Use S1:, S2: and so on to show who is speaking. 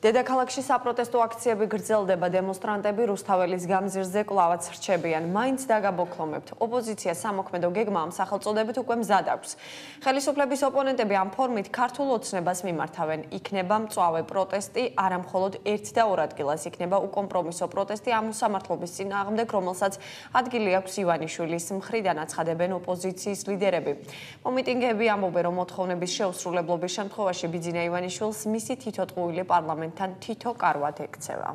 S1: დედაქალაქში საპროტესტო აქციები გრძელდება, დემონსტრანტები რუსთაველის გამზირზე კლავაც რჩებიან. მაინც დაგაბოქლომებთ. ოპოზიცია სამოქმედო გეგმა ამ სახელწოდებით უკვე მზად აქვს. ხელისუფლების ოპონენტები ამ ფორმით ქართულ ოცნებას მიმართავენ. იქნება მწვავე პროტესტი, არა მხოლოდ ერთ და ორ ადგილას იქნება უკომპრომისო პროტესტი ამ სამართლობის წინააღმდეგ, რომელსაც ადგილი აქვს ივანიშვილის მხრიდან აცხადებენ ოპოზიციის ლიდერები. მომიტინგეები ამბობენ, რომ მოთხოვნების შეუსრულებლობის შემთხვევაში ბიძინა ივანიშვილს მისი თითოწყუილი პარლამენტ პარლამენტთან თითო კარვად ექცევა.